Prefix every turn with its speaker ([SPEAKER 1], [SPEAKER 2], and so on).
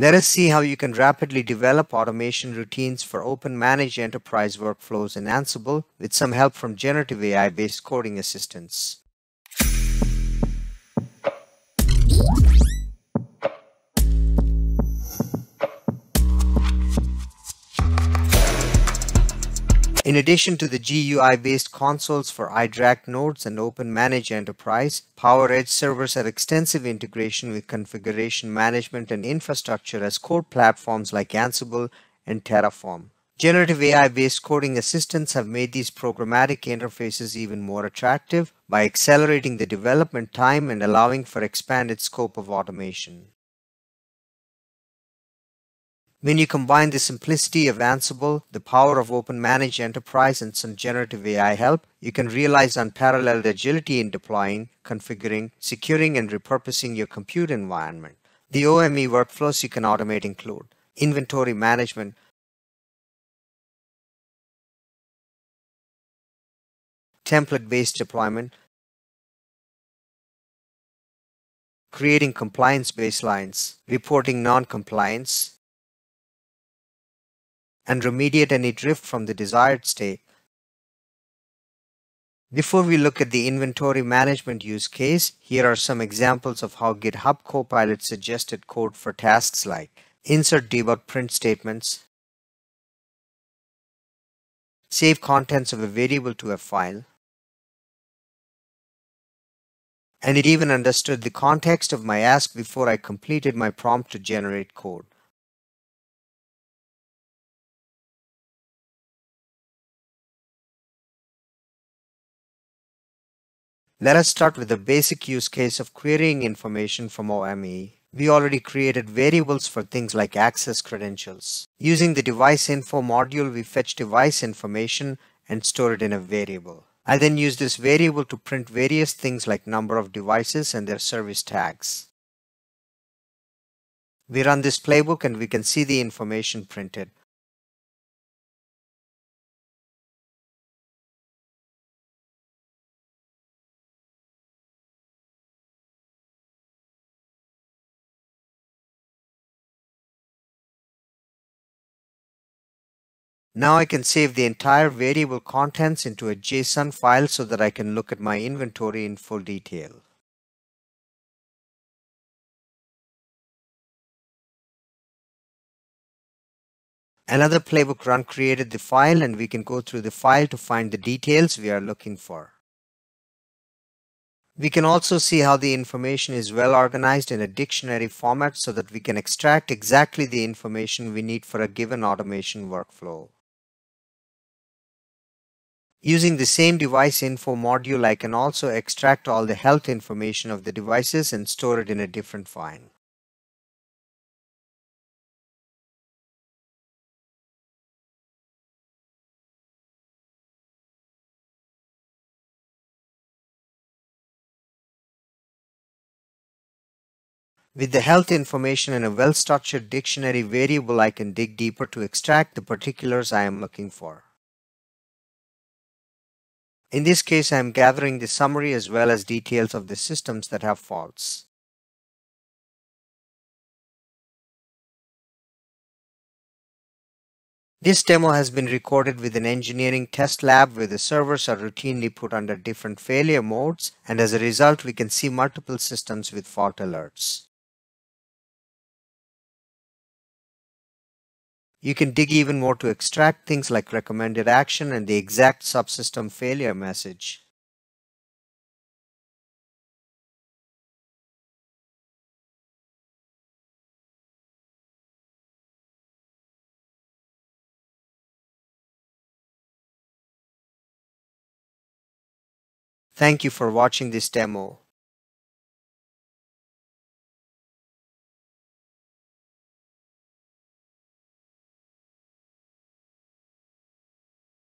[SPEAKER 1] Let us see how you can rapidly develop automation routines for OpenManage Enterprise workflows in Ansible with some help from generative AI-based coding assistants. In addition to the GUI-based consoles for iDRAC nodes and Open Manage Enterprise, PowerEdge servers have extensive integration with configuration management and infrastructure as code platforms like Ansible and Terraform. Generative AI-based coding assistants have made these programmatic interfaces even more attractive by accelerating the development time and allowing for expanded scope of automation. When you combine the simplicity of Ansible, the power of OpenManage Enterprise, and some generative AI help, you can realize unparalleled agility in deploying, configuring, securing, and repurposing your compute environment. The OME workflows you can automate include inventory management, template-based deployment, creating compliance baselines, reporting non-compliance, and remediate any drift from the desired state. Before we look at the inventory management use case, here are some examples of how GitHub Copilot suggested code for tasks like insert debug print statements, save contents of a variable to a file, and it even understood the context of my ask before I completed my prompt to generate code. Let us start with the basic use case of querying information from OME. We already created variables for things like access credentials. Using the device info module, we fetch device information and store it in a variable. I then use this variable to print various things like number of devices and their service tags. We run this playbook and we can see the information printed. Now I can save the entire variable contents into a JSON file so that I can look at my inventory in full detail. Another playbook run created the file and we can go through the file to find the details we are looking for. We can also see how the information is well organized in a dictionary format so that we can extract exactly the information we need for a given automation workflow. Using the same device info module, I can also extract all the health information of the devices and store it in a different file. With the health information in a well-structured dictionary variable, I can dig deeper to extract the particulars I am looking for. In this case, I am gathering the summary as well as details of the systems that have faults. This demo has been recorded with an engineering test lab where the servers are routinely put under different failure modes and as a result we can see multiple systems with fault alerts. You can dig even more to extract things like recommended action and the exact subsystem failure message. Thank you for watching this demo.